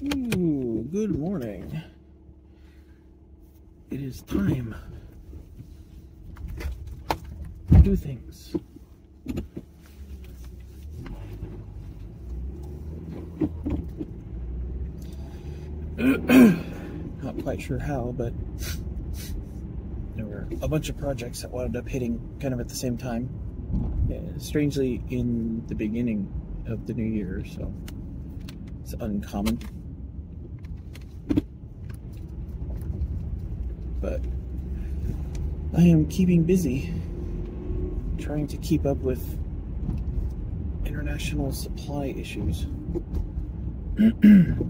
Ooh, good morning. It is time to do things. Not quite sure how, but there were a bunch of projects that wound up hitting kind of at the same time. Yeah, strangely, in the beginning of the new year, so it's uncommon. But I am keeping busy trying to keep up with international supply issues.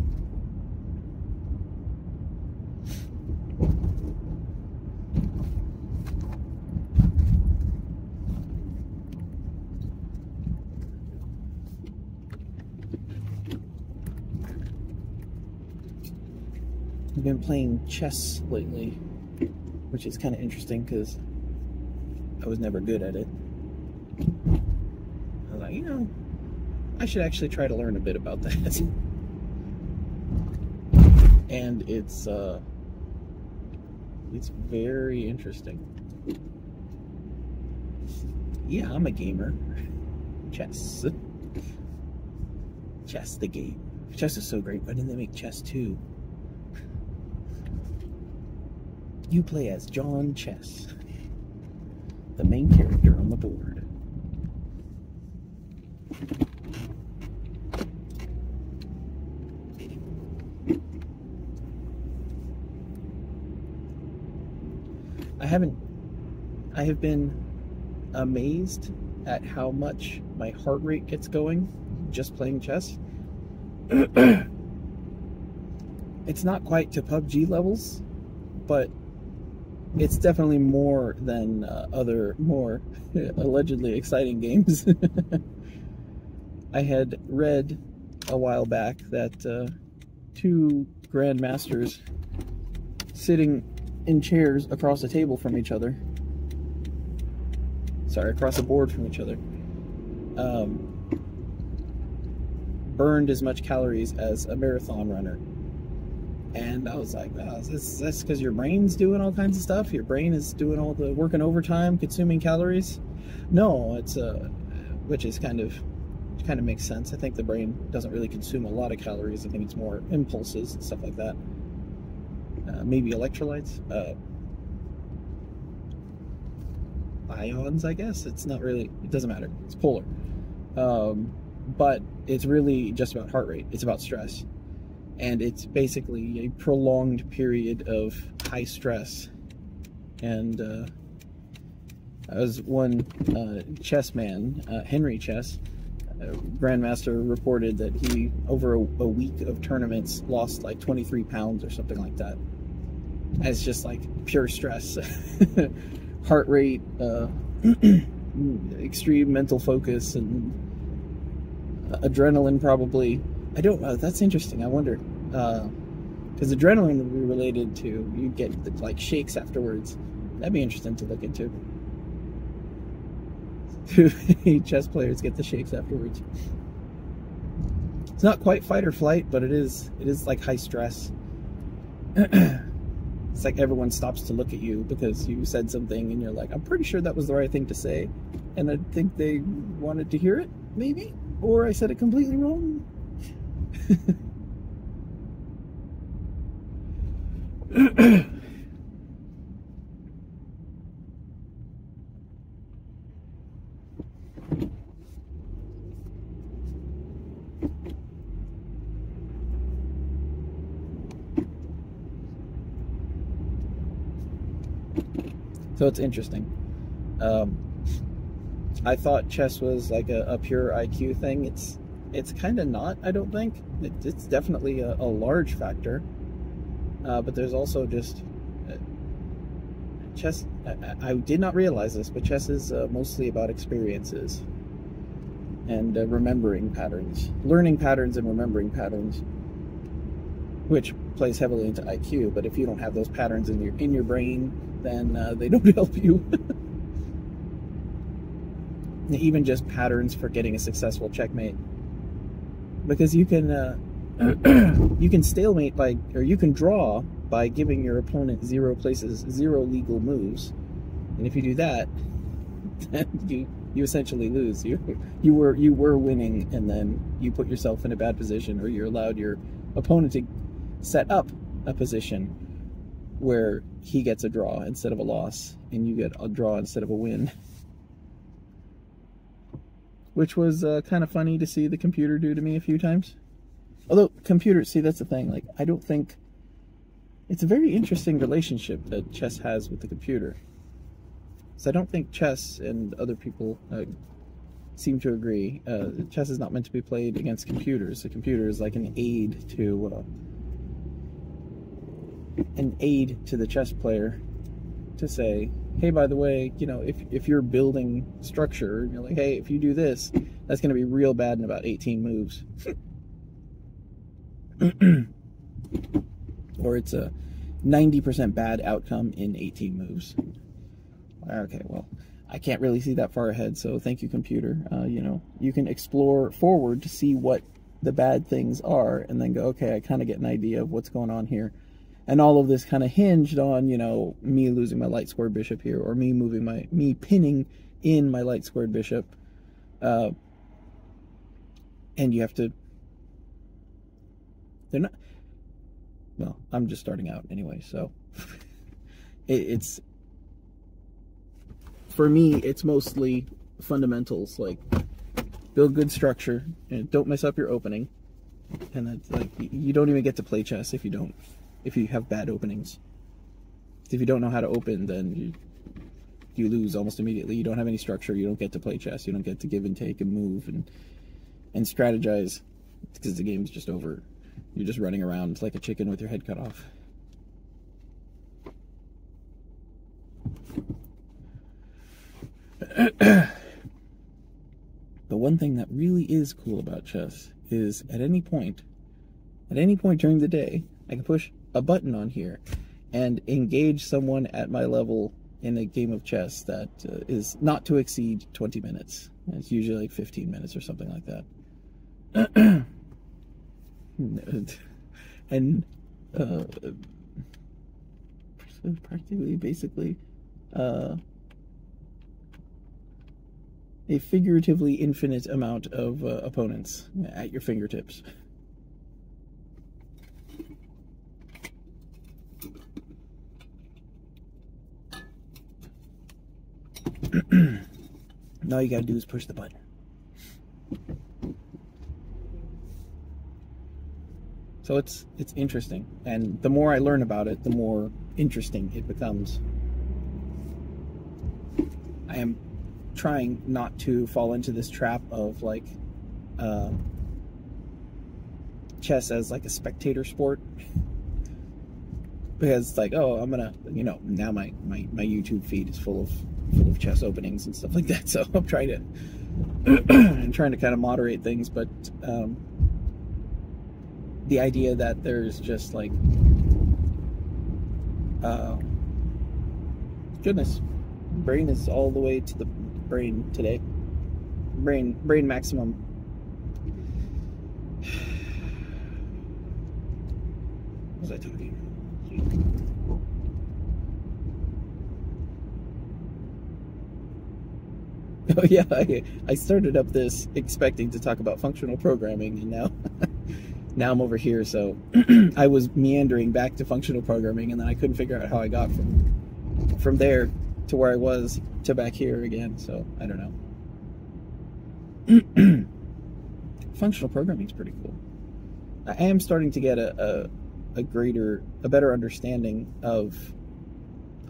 I've been playing chess lately, which is kind of interesting because I was never good at it. I was like, you know, I should actually try to learn a bit about that. and it's uh it's very interesting. Yeah, I'm a gamer. Chess. Chess the game. Chess is so great. Why didn't they make chess too? You play as John Chess, the main character on the board. I haven't, I have been amazed at how much my heart rate gets going just playing chess. it's not quite to PUBG levels, but it's definitely more than uh, other more allegedly exciting games. I had read a while back that uh, two grandmasters sitting in chairs across a table from each other, sorry, across a board from each other, um, burned as much calories as a marathon runner and I was like, oh, this because your brain's doing all kinds of stuff? Your brain is doing all the working overtime, consuming calories? No, it's uh, which is kind of kind of makes sense. I think the brain doesn't really consume a lot of calories. I think it's more impulses and stuff like that. Uh, maybe electrolytes, uh, ions. I guess it's not really. It doesn't matter. It's polar, um, but it's really just about heart rate. It's about stress and it's basically a prolonged period of high stress. And uh, as one uh, chess man, uh, Henry Chess, uh, Grandmaster, reported that he, over a, a, week of tournaments, lost like 23 pounds or something like that. As just like pure stress, heart rate, uh, extreme mental focus, and adrenaline probably I don't know. That's interesting. I wonder because uh, adrenaline would be related to you get the, like shakes afterwards. That'd be interesting to look into. Do chess players get the shakes afterwards. It's not quite fight or flight, but it is. It is like high stress. it's like everyone stops to look at you because you said something, and you're like, "I'm pretty sure that was the right thing to say," and I think they wanted to hear it, maybe, or I said it completely wrong. So it's interesting. Um, I thought chess was like a, a pure IQ thing. It's it's kind of not. I don't think it, it's definitely a, a large factor, uh, but there's also just uh, chess. I, I, did not realize this, but chess is uh, mostly about experiences and uh, remembering patterns, learning patterns, and remembering patterns, which plays heavily into IQ. But if you don't have those patterns in your in your brain, then uh, they don't help you. Even just patterns for getting a successful checkmate because you can uh, you can stalemate by, or you can draw by giving your opponent zero places, zero legal moves. And if you do that, then you you essentially lose. You you were you were winning, and then you put yourself in a bad position, or you allowed your opponent to set up a position where he gets a draw instead of a loss, and you get a draw instead of a win. Which was uh, kind of funny to see the computer do to me a few times. Although computer, see that's the thing. Like I don't think it's a very interesting relationship that chess has with the computer. So I don't think chess and other people uh, seem to agree. Uh, chess is not meant to be played against computers. The computer is like an aid to uh, an aid to the chess player to say, hey, by the way, you know, if if you're building structure, you're like, hey, if you do this, that's going to be real bad in about 18 moves. or it's a 90% bad outcome in 18 moves. Okay, well, I can't really see that far ahead, so thank you, computer. Uh, you know, you can explore forward to see what the bad things are, and then go, okay, I kind of get an idea of what's going on here. And all of this kind of hinged on, you know, me losing my light squared bishop here, or me moving my, me pinning in my light squared bishop. Uh, and you have to, they're not, well, I'm just starting out anyway, so it, it's for me, it's mostly fundamentals like build good structure and don't mess up your opening. And that's like you don't even get to play chess if you don't if you have bad openings. If you don't know how to open, then you you lose almost immediately. You don't have any structure. You don't get to play chess. You don't get to give and take and move and and strategize because the game's just over. You're just running around It's like a chicken with your head cut off. the one thing that really is cool about chess is at any point, at any point during the day, I can push a button on here and engage someone at my level in a game of chess that uh, is not to exceed 20 minutes. It's usually like 15 minutes or something like that. and uh, practically, basically, uh, a figuratively infinite amount of uh, opponents at your fingertips. All you gotta do is push the button. So it's it's interesting, and the more I learn about it, the more interesting it becomes. I am trying not to fall into this trap of like uh, chess as like a spectator sport because like oh i'm gonna you know now my, my my youtube feed is full of full of chess openings and stuff like that so i'm trying to i'm trying to kind of moderate things but um, the idea that there's just like uh, goodness brain is all the way to the brain today. Brain brain maximum. What was I talking? Oh yeah, I, I started up this expecting to talk about functional programming, and now now I'm over here. So I was meandering back to functional programming, and then I couldn't figure out how I got from from there to where I was to back here again. So I don't know. Functional programming is pretty cool. I am starting to get a, a, a greater, a better understanding of.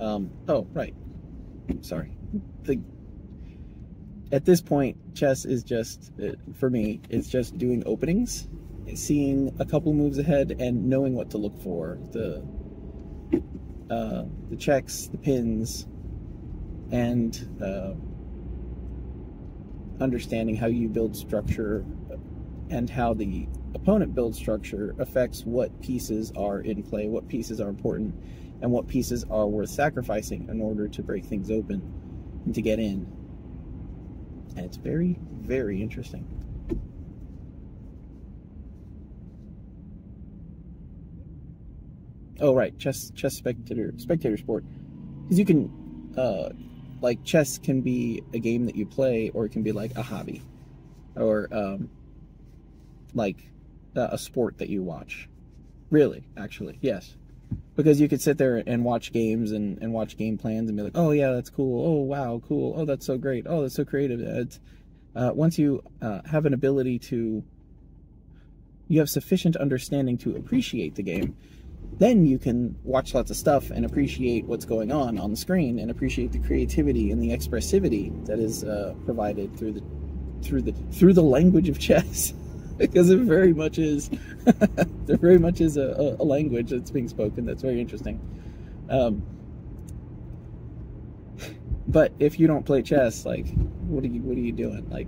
Um, oh, right. Sorry. The, at this point, chess is just, for me, it's just doing openings, seeing a couple moves ahead, and knowing what to look for. The uh, the checks, the pins, and uh, understanding how you build structure and how the opponent builds structure affects what pieces are in play, what pieces are important, and what pieces are worth sacrificing in order to break things open and to get in. And it's very, very interesting. Oh right, chess chess spectator spectator sport. Because you can uh like chess can be a game that you play or it can be like a hobby or um like uh, a sport that you watch. Really, actually. Yes. Because you could sit there and watch games and, and watch game plans and be like, oh yeah, that's cool. Oh wow, cool. Oh that's so great. Oh that's so creative. It's, uh, once you uh, have an ability to, you have sufficient understanding to appreciate the game, then you can watch lots of stuff and appreciate what's going on on the screen and appreciate the creativity and the expressivity that is uh, provided through the through the through the language of chess. because it very much is. There very much is a, a, language that's being spoken that's very interesting. Um, but if you don't play chess like what are you what are you doing? Like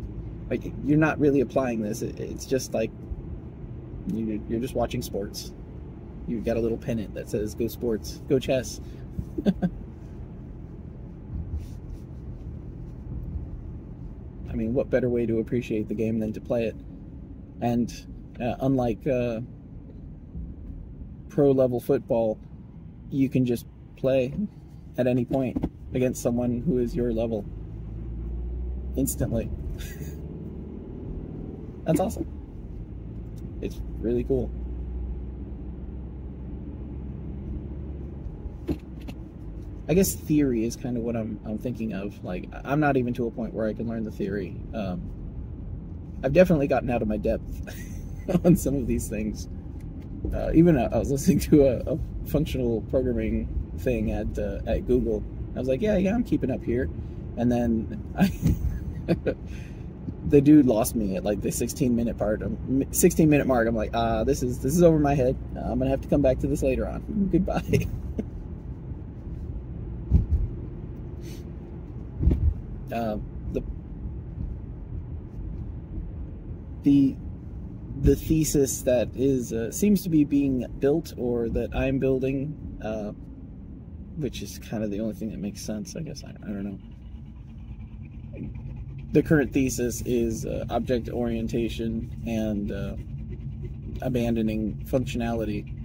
like you're not really applying this. It, it's just like you, you're just watching sports. You've got a little pennant that says go sports go chess. I mean, what better way to appreciate the game than to play it? And uh, unlike uh, pro level football, you can just play at any point against someone who is your level instantly. That's awesome. It's really cool. I guess theory is kind of what I'm, I'm thinking of. Like, I'm not even to a point where I can learn the theory. Um, I've definitely gotten out of my depth on some of these things. Uh, even uh, I was listening to a, a functional programming thing at uh, at Google. I was like, yeah, yeah, I'm keeping up here. And then I, the dude lost me at like the 16 minute part. 16 minute mark. I'm like, ah, this is this is over my head. I'm gonna have to come back to this later on. Goodbye. uh, the the thesis that is uh, seems to be being built or that I'm building, uh, which is kind of the only thing that makes sense. I guess I, I don't know. The current thesis is uh, object orientation and uh, abandoning functionality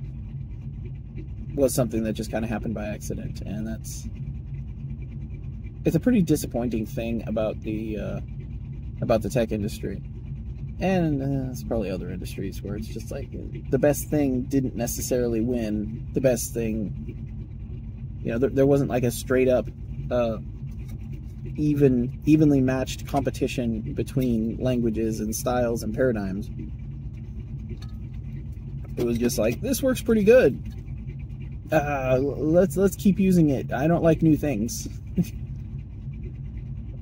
was something that just kind of happened by accident, and that's it's a pretty disappointing thing about the uh, about the tech industry and uh, it's probably other industries where it's just like the best thing didn't necessarily win. The best thing you know there, there wasn't like a straight up uh, even evenly matched competition between languages and styles and paradigms. It was just like this works pretty good. Uh, let's let's keep using it. I don't like new things.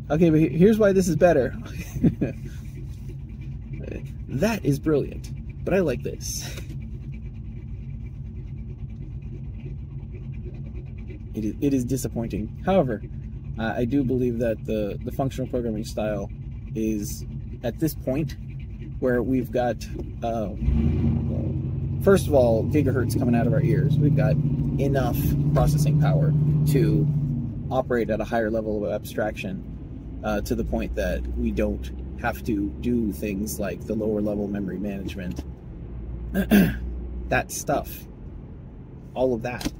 Okay but here's why this is better That is brilliant, but I like this. It is, it is disappointing. However, uh, I do believe that the, the functional programming style is at this point where we've got, uh, first of all, gigahertz coming out of our ears. We've got enough processing power to operate at a higher level of abstraction uh, to the point that we don't have to do things like the lower level memory management. that stuff. All of that.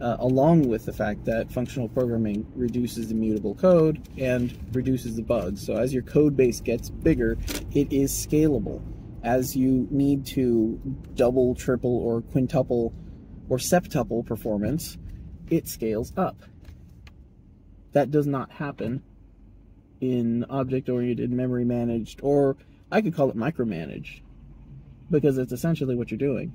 Uh, along with the fact that functional programming reduces the mutable code and reduces the bugs. So as your code base gets bigger, it is scalable. As you need to double, triple, or quintuple or septuple performance, it scales up. That does not happen in object oriented, memory managed, or I could call it micromanaged because it's essentially what you're doing.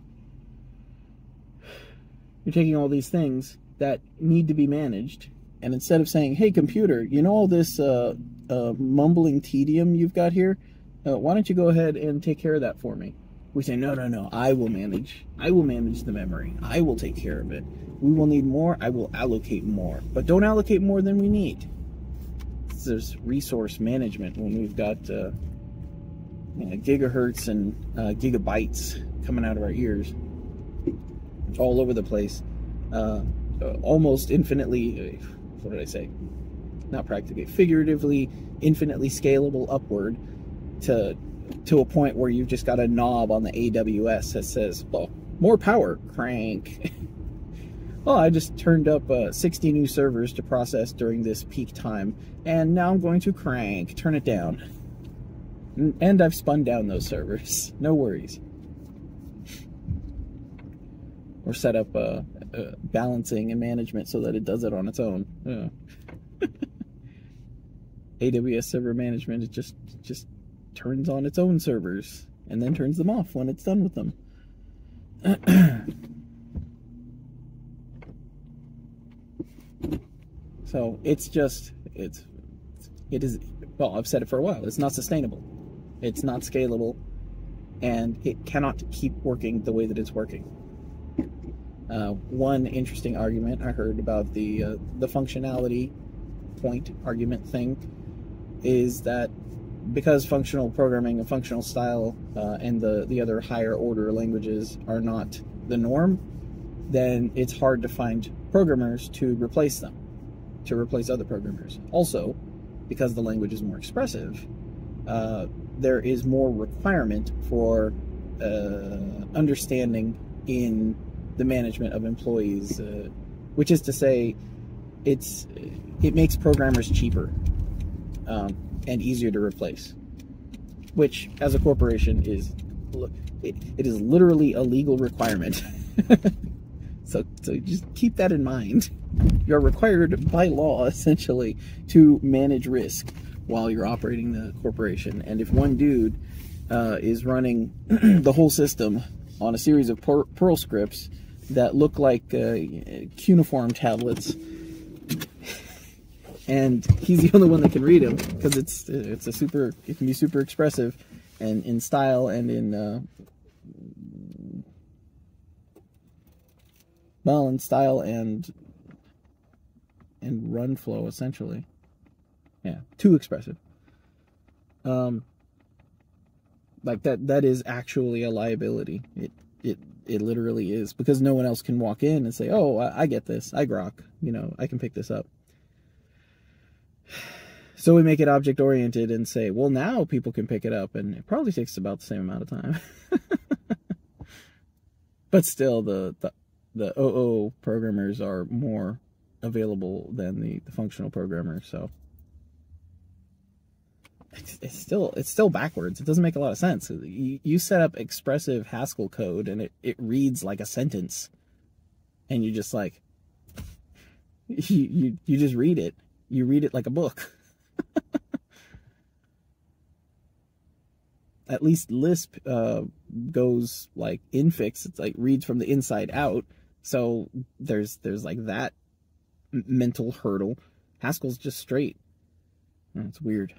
You're taking all these things that need to be managed, and instead of saying, hey, computer, you know all this uh, uh, mumbling tedium you've got here? Uh, why don't you go ahead and take care of that for me? We say, no, no, no, I will manage. I will manage the memory. I will take care of it. We will need more. I will allocate more. But don't allocate more than we need there's resource management when we've got uh, you know, gigahertz and uh, gigabytes coming out of our ears all over the place, uh, almost infinitely. Uh, what did I say? Not practically, figuratively, infinitely scalable upward to to a point where you've just got a knob on the AWS that says, "Well, more power, crank." oh, I just turned up uh, 60 new servers to process during this peak time, and now I'm going to crank, turn it down. And I've spun down those servers. No worries. Or set up uh, uh, balancing and management so that it does it on its own. Yeah. AWS server management it just just turns on its own servers and then turns them off when it's done with them. so it's just it's it is well I've said it for a while. It's not sustainable. It's not scalable and it cannot keep working the way that it's working. Uh, one interesting argument I heard about the uh, the functionality point argument thing is that because functional programming and functional style uh, and the, the other higher order languages are not the norm, then it's hard to find programmers to replace them, to replace other programmers. Also, because the language is more expressive, uh, there is more requirement for uh, understanding in the management of employees, uh, which is to say, it's it makes programmers cheaper. Um, and easier to replace. Which, as a corporation, is it, it is literally a legal requirement. so, so just keep that in mind. You're required by law, essentially, to manage risk while you're operating the corporation. And if one dude uh, is running the whole system on a series of Perl scripts that look like uh, cuneiform tablets and he's the only one that can read them because it's it's a super it can be super expressive and in style and in uh, well in style and and run flow essentially. Yeah too expressive. Um like that that is actually a liability. It it it literally is because no one else can walk in and say oh I, I get this. I grok. You know i can pick this up. So we make it object oriented and say, well, now people can pick it up, and it probably takes about the same amount of time. but still, the, the the OO programmers are more available than the, the functional programmers. So it's, it's, still it's still backwards. It doesn't make a lot of sense. You, you set up expressive Haskell code, and it, it reads like a sentence, and you just like you, you you just read it. You read it like a book. At least Lisp uh, goes like infix. It's like reads from the inside out. So there's there's like that mental hurdle. Haskell's just straight. It's weird.